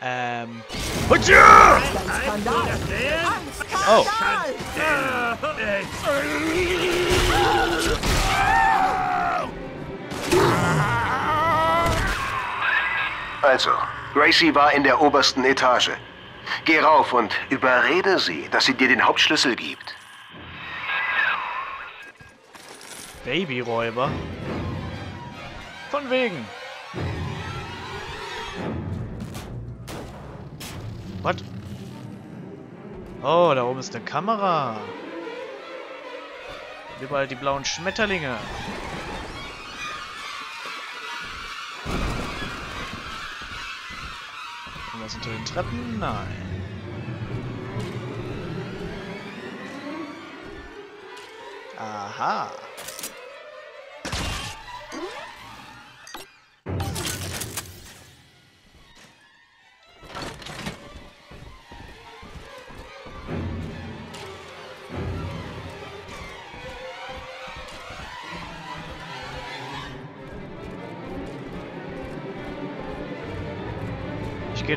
Ähm. Skandal! Oh. Also, Gracie war in der obersten Etage. Geh rauf und überrede sie, dass sie dir den Hauptschlüssel gibt. Babyräuber. Von wegen. Was? Oh, da oben ist eine Kamera. Überall die blauen Schmetterlinge. Was unter den Treppen? Nein. Aha.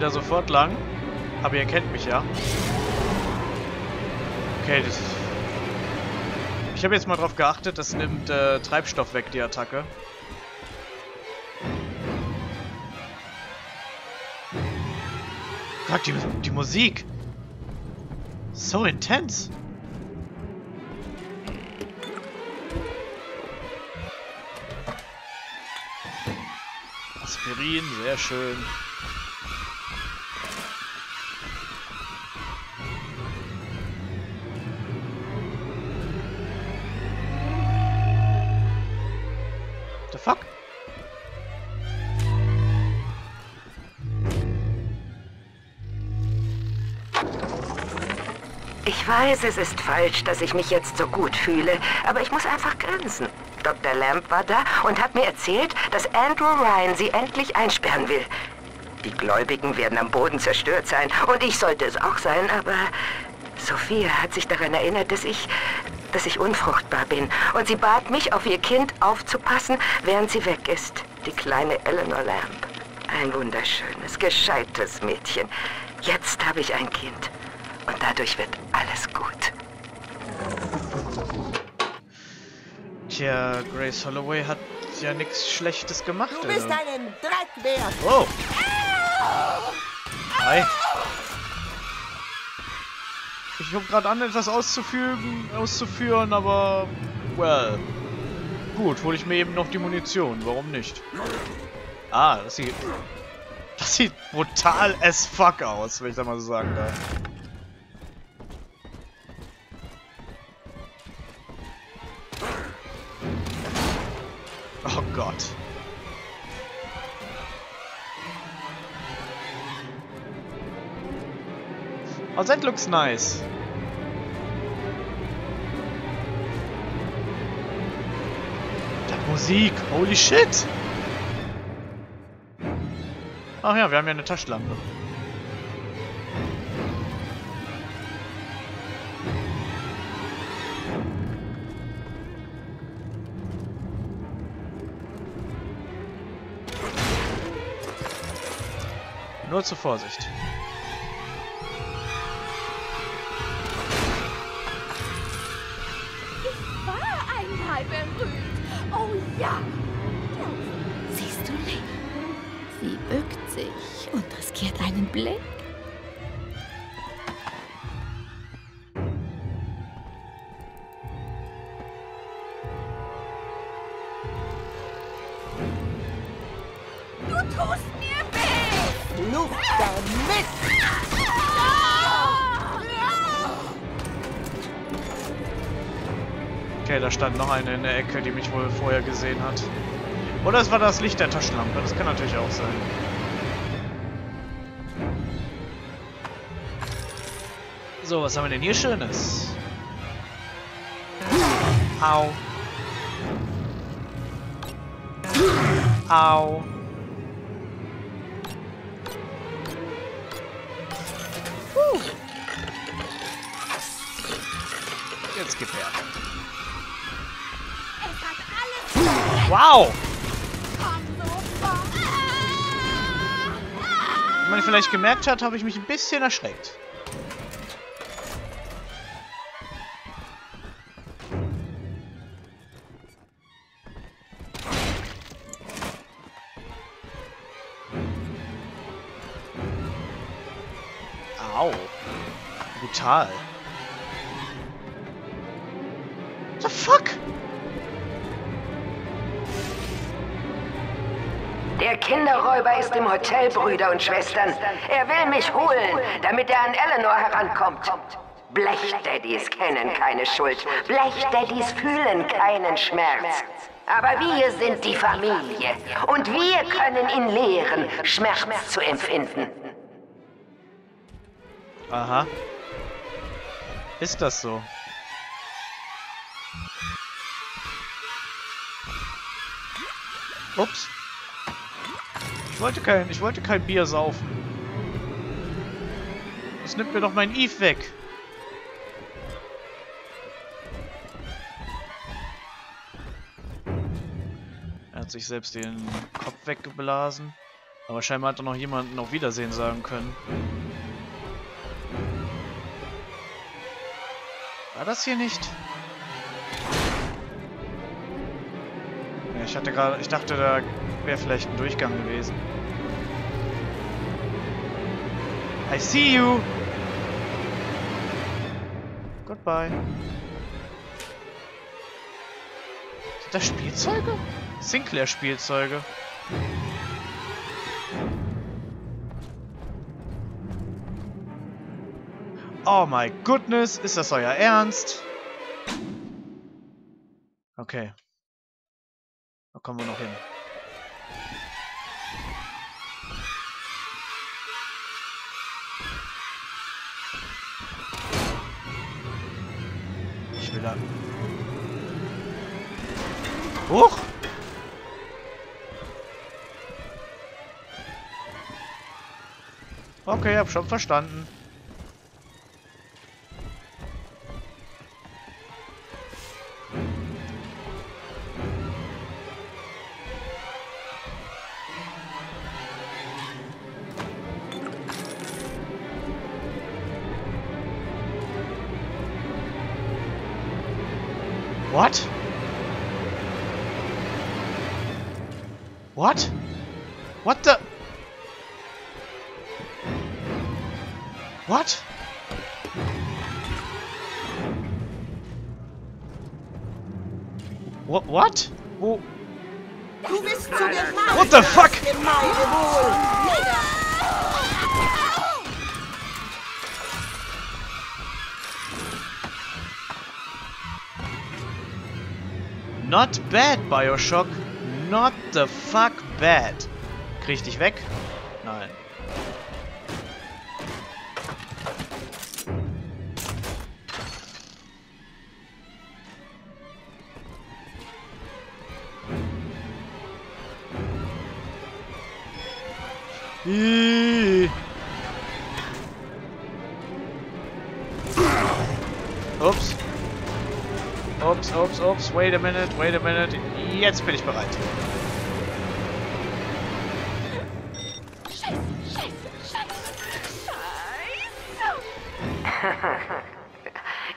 Da sofort lang. Aber ihr kennt mich ja. Okay, das Ich habe jetzt mal drauf geachtet, das nimmt äh, Treibstoff weg, die Attacke. Gott, die, die Musik! So intens! Aspirin, sehr schön. Ich weiß, es ist falsch, dass ich mich jetzt so gut fühle, aber ich muss einfach grinsen. Dr. Lamb war da und hat mir erzählt, dass Andrew Ryan sie endlich einsperren will. Die Gläubigen werden am Boden zerstört sein und ich sollte es auch sein, aber Sophia hat sich daran erinnert, dass ich, dass ich unfruchtbar bin und sie bat mich, auf ihr Kind aufzupassen, während sie weg ist. Die kleine Eleanor Lamb. Ein wunderschönes, gescheites Mädchen. Jetzt habe ich ein Kind. Dadurch wird alles gut. Tja, Grace Holloway hat ja nichts Schlechtes gemacht. Du bist also. einen Dreck wert! Oh! Hi. Ich hab gerade an, etwas auszufügen, auszuführen, aber... Well. Gut, hole ich mir eben noch die Munition. Warum nicht? Ah, das sieht... Das sieht brutal as fuck aus, wenn ich da mal so sagen darf. Oh Gott. Oh, that looks nice. Musik, holy shit. Ach ja, wir haben ja eine Taschenlampe. Nur zur Vorsicht. war einmal berühmt. Oh ja. Siehst du nicht? Sie bückt sich und riskiert einen Blick. Da stand noch eine in der Ecke, die mich wohl vorher gesehen hat. Oder es war das Licht der Taschenlampe, das kann natürlich auch sein. So, was haben wir denn hier Schönes? Au. Au. Jetzt gib her. Wow! sofort. man vielleicht gemerkt hat, habe ich mich ein bisschen erschreckt. Au. Brutal. The fuck? Der Kinderräuber ist im Hotel, Brüder und Schwestern. Er will mich holen, damit er an Eleanor herankommt. Blechdaddys kennen keine Schuld. Blechdaddys fühlen keinen Schmerz. Aber wir sind die Familie. Und wir können ihn lehren, Schmerz zu empfinden. Aha. Ist das so? Ups. Ich wollte kein, ich wollte kein Bier saufen. Das nimmt mir doch mein Eve weg. Er hat sich selbst den Kopf weggeblasen. Aber scheinbar hat er noch jemanden auf Wiedersehen sagen können. War das hier nicht? Ich hatte gerade, ich dachte, da wäre vielleicht ein Durchgang gewesen. I see you. Goodbye. Sind das Spielzeuge? Sinclair-Spielzeuge. Oh my goodness, ist das euer Ernst? Okay. Da kommen wir noch hin. Ich will da... Huch! Okay, hab schon verstanden. What? What? What the? What? What? What? Wo? Du bist. What the fuck? Not bad, Bioshock. Not the fuck bad. Krieg ich dich weg? Wait a minute, wait a minute. Jetzt bin ich bereit. Scheiße, scheiße. Scheiße.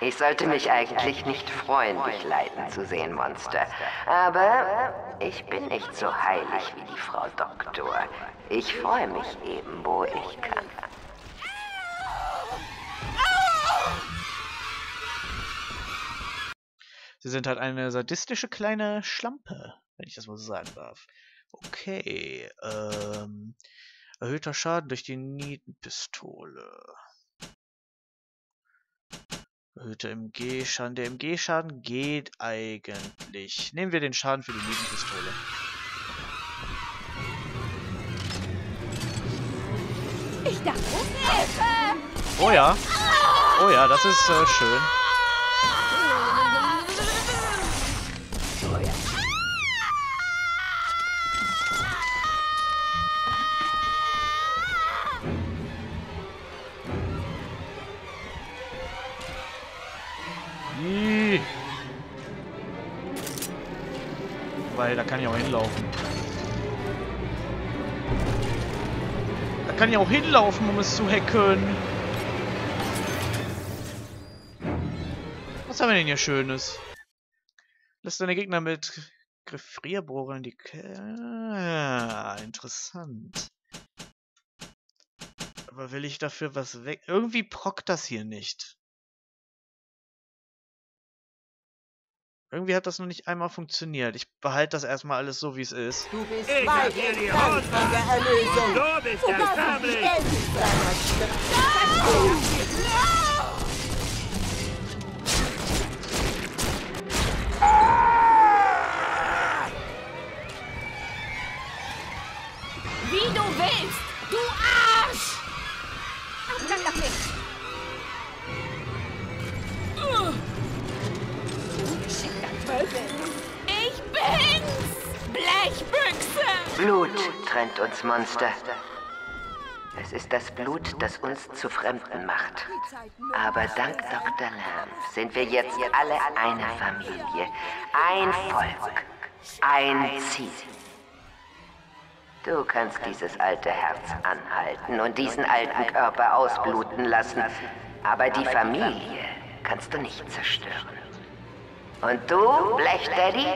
Ich sollte mich eigentlich nicht freuen, dich leiden zu sehen, Monster. Aber ich bin nicht so heilig wie die Frau Doktor. Ich freue mich eben, wo ich kann. Sie sind halt eine sadistische kleine Schlampe, wenn ich das mal so sagen darf. Okay, ähm, erhöhter Schaden durch die Nietenpistole. Erhöhter MG-Schaden. Der MG-Schaden geht eigentlich. Nehmen wir den Schaden für die Nietenpistole. Ich dachte! Oh ja. Oh ja, das ist äh, schön. Weil da kann ich auch hinlaufen. Man kann ja auch hinlaufen, um es zu hacken. Was haben wir denn hier Schönes? Lässt deine Gegner mit Gefrierbohren in die... Ah, interessant. Aber will ich dafür was weg... Irgendwie prockt das hier nicht. Irgendwie hat das noch nicht einmal funktioniert. Ich behalte das erstmal alles so, wie es ist. Du bist weit entfernt von der Erlösung. Du bist Sogar erbärmlich! Trennt uns, Monster. Es ist das Blut, das uns zu Fremden macht. Aber dank Dr. Lamb sind wir jetzt alle eine Familie, ein Volk, ein Ziel. Du kannst dieses alte Herz anhalten und diesen alten Körper ausbluten lassen, aber die Familie kannst du nicht zerstören. Und du, Blechdaddy,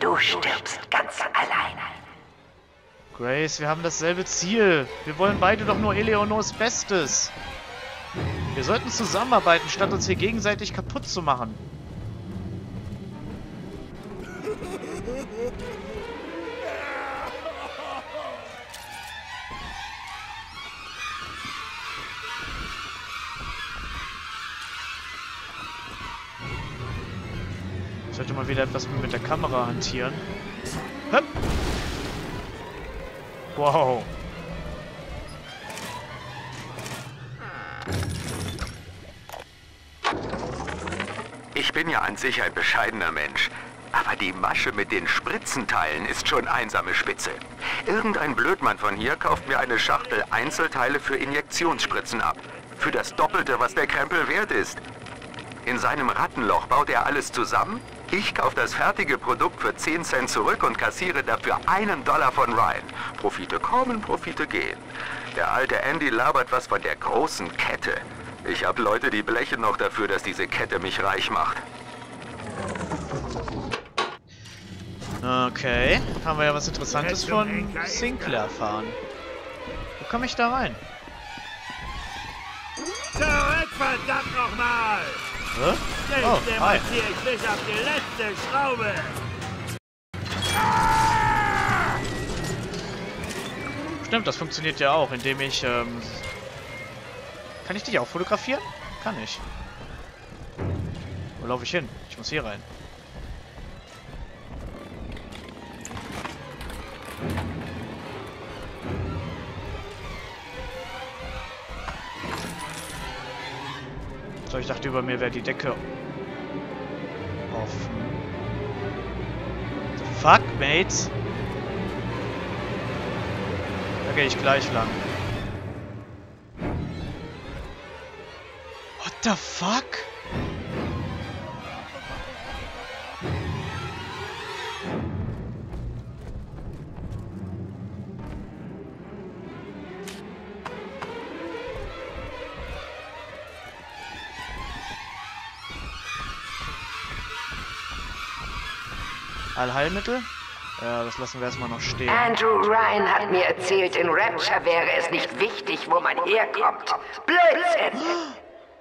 du stirbst ganz alleine. Grace, wir haben dasselbe Ziel. Wir wollen beide doch nur Eleonors Bestes. Wir sollten zusammenarbeiten, statt uns hier gegenseitig kaputt zu machen. Ich sollte mal wieder etwas mit der Kamera hantieren. Wow. Ich bin ja an sich ein bescheidener Mensch. Aber die Masche mit den Spritzenteilen ist schon einsame Spitze. Irgendein Blödmann von hier kauft mir eine Schachtel Einzelteile für Injektionsspritzen ab. Für das Doppelte, was der Krempel wert ist. In seinem Rattenloch baut er alles zusammen. Ich kaufe das fertige Produkt für 10 Cent zurück und kassiere dafür einen Dollar von Ryan. Profite kommen, Profite gehen. Der alte Andy labert was von der großen Kette. Ich habe Leute, die blechen noch dafür, dass diese Kette mich reich macht. Okay, haben wir ja was Interessantes von Sinclair erfahren. Wo komme ich da rein? Zurück, verdammt nochmal! Hä? Oh, demontiere ich bis auf die letzte Schraube! Stimmt, das funktioniert ja auch, indem ich, ähm... Kann ich dich auch fotografieren? Kann ich. Wo laufe ich hin? Ich muss hier rein. Ich dachte, über mir wäre die Decke offen. The fuck, Mates? Da gehe ich gleich lang. What the fuck? Allheilmittel? Ja, das lassen wir erstmal noch stehen. Andrew Ryan hat mir erzählt, in Rapture wäre es nicht wichtig, wo man herkommt. Blödsinn!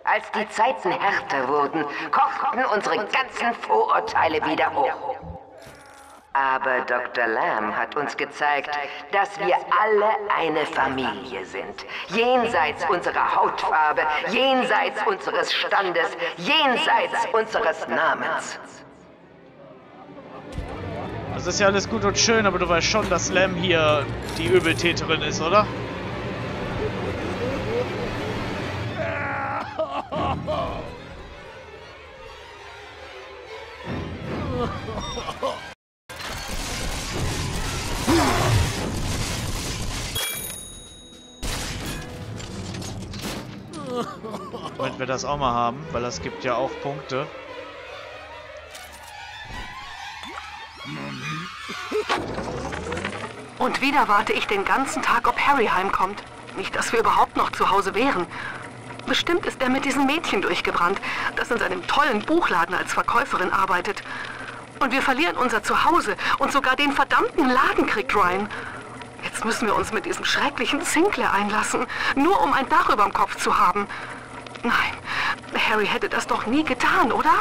Als die Zeiten härter wurden, kochten unsere ganzen Vorurteile wieder hoch. Aber Dr. Lamb hat uns gezeigt, dass wir alle eine Familie sind. Jenseits unserer Hautfarbe, jenseits unseres Standes, jenseits unseres Namens. Das ist ja alles gut und schön, aber du weißt schon, dass Lam hier die Übeltäterin ist, oder? Wollten wir das auch mal haben, weil das gibt ja auch Punkte. Und wieder warte ich den ganzen Tag, ob Harry heimkommt. Nicht, dass wir überhaupt noch zu Hause wären. Bestimmt ist er mit diesem Mädchen durchgebrannt, das in seinem tollen Buchladen als Verkäuferin arbeitet. Und wir verlieren unser Zuhause und sogar den verdammten Laden kriegt Ryan. Jetzt müssen wir uns mit diesem schrecklichen Sinclair einlassen, nur um ein Dach überm Kopf zu haben. Nein, Harry hätte das doch nie getan, oder?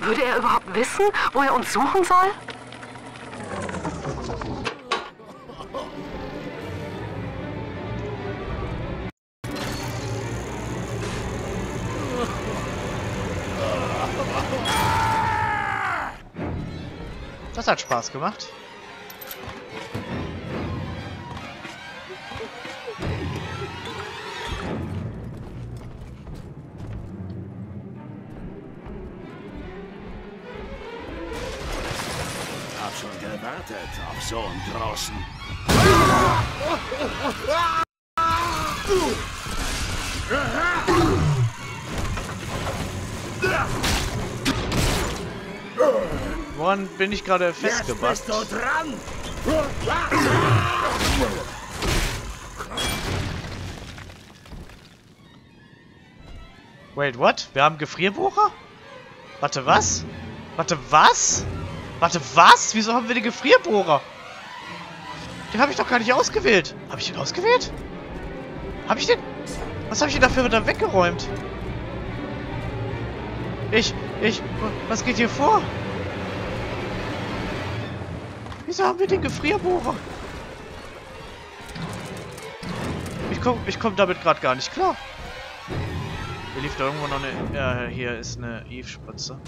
Würde er überhaupt wissen, wo er uns suchen soll? Das hat Spaß gemacht. Hab schon gewartet auf so einen Großen. bin ich gerade dran! Wait, what? Wir haben Gefrierbohrer? Warte, was? Warte, was? Warte, was? Wieso haben wir den Gefrierbohrer? Den habe ich doch gar nicht ausgewählt. Habe ich den ausgewählt? Habe ich den... Was habe ich denn dafür wieder weggeräumt? Ich, ich... Was geht hier vor? Wieso haben wir den Gefrierbohrer? Ich komm, ich komm damit gerade gar nicht klar. Hier lief da irgendwo noch eine... Ja, hier ist eine Eve-Spritze.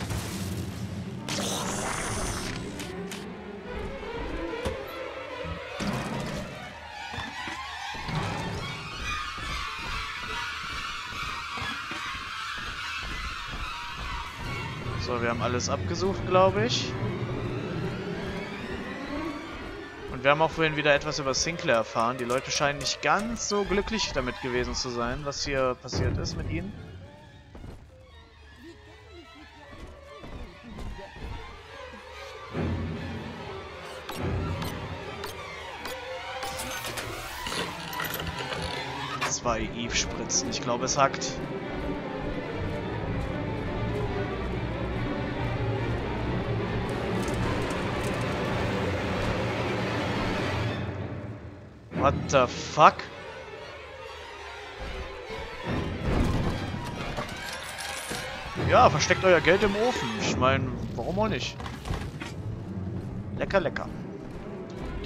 So, wir haben alles abgesucht, glaube ich. Und wir haben auch vorhin wieder etwas über Sinclair erfahren. Die Leute scheinen nicht ganz so glücklich damit gewesen zu sein, was hier passiert ist mit ihnen. Zwei Eve-Spritzen. Ich glaube, es hackt. What the fuck? Ja, versteckt euer Geld im Ofen. Ich meine, warum auch nicht? Lecker, lecker.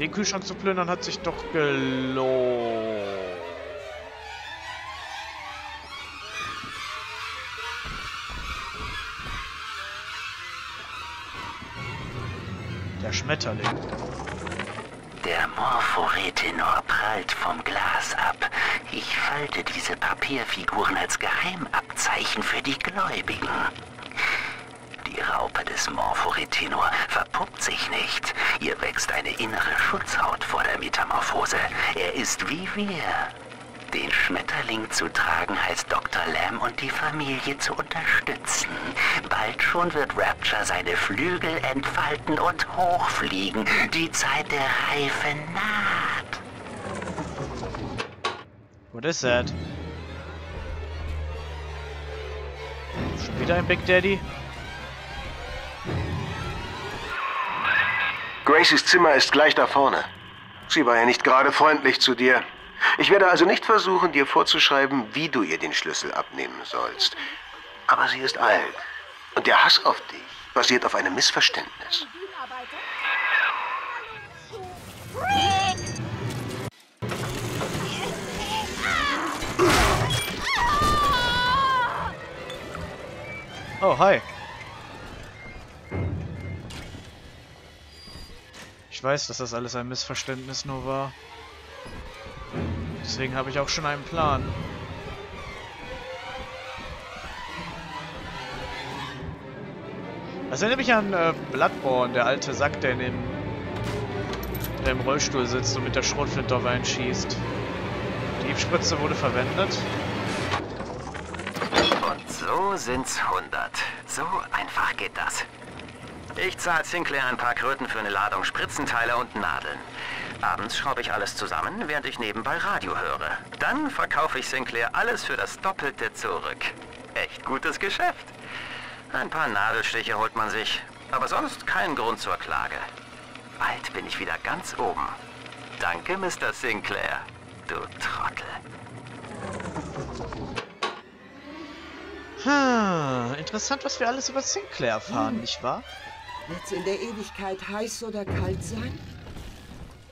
Den Kühlschrank zu plündern hat sich doch gelohnt. Der Schmetterling. Morphoretinor prallt vom Glas ab. Ich falte diese Papierfiguren als Geheimabzeichen für die Gläubigen. Die Raupe des Morphoretinor verpuppt sich nicht. Ihr wächst eine innere Schutzhaut vor der Metamorphose. Er ist wie wir. Den Schmetterling zu tragen heißt Dr. Lamb und die Familie zu unterstützen. Bald schon wird Rapture seine Flügel entfalten und hochfliegen. Die Zeit der Reife naht. What is that? Schon wieder ein Big Daddy? Gracies Zimmer ist gleich da vorne. Sie war ja nicht gerade freundlich zu dir. Ich werde also nicht versuchen, dir vorzuschreiben, wie du ihr den Schlüssel abnehmen sollst. Aber sie ist alt. Und der Hass auf dich basiert auf einem Missverständnis. Oh, hi. Ich weiß, dass das alles ein Missverständnis nur war. Deswegen habe ich auch schon einen Plan. Das erinnert mich an äh, Bloodborne, der alte Sack, der in dem, der im Rollstuhl sitzt und mit der Schrotflinte auf einen schießt. Die Spritze wurde verwendet. So sind's 100. So einfach geht das. Ich zahle Sinclair ein paar Kröten für eine Ladung Spritzenteile und Nadeln. Abends schraube ich alles zusammen, während ich nebenbei Radio höre. Dann verkaufe ich Sinclair alles für das Doppelte zurück. Echt gutes Geschäft. Ein paar Nadelstiche holt man sich, aber sonst kein Grund zur Klage. Bald bin ich wieder ganz oben. Danke, Mr. Sinclair. Du Trottel. Hm, interessant, was wir alles über Sinclair erfahren, nicht wahr? Wird's in der Ewigkeit heiß oder kalt sein?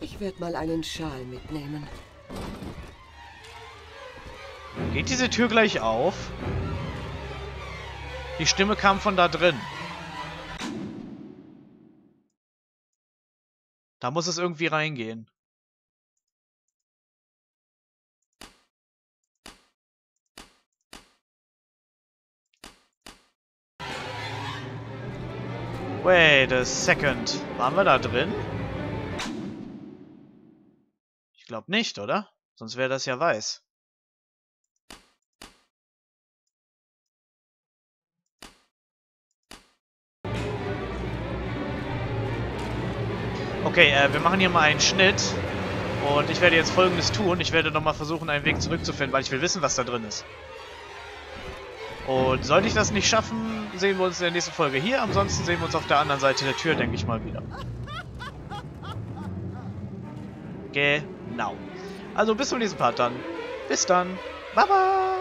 Ich werde mal einen Schal mitnehmen. Geht diese Tür gleich auf? Die Stimme kam von da drin. Da muss es irgendwie reingehen. Wait a second. Waren wir da drin? Ich glaube nicht, oder? Sonst wäre das ja weiß. Okay, äh, wir machen hier mal einen Schnitt. Und ich werde jetzt folgendes tun. Ich werde nochmal versuchen, einen Weg zurückzufinden, weil ich will wissen, was da drin ist. Und sollte ich das nicht schaffen, sehen wir uns in der nächsten Folge hier. Ansonsten sehen wir uns auf der anderen Seite der Tür, denke ich mal, wieder. Genau. Also bis zum nächsten Part dann. Bis dann. Baba!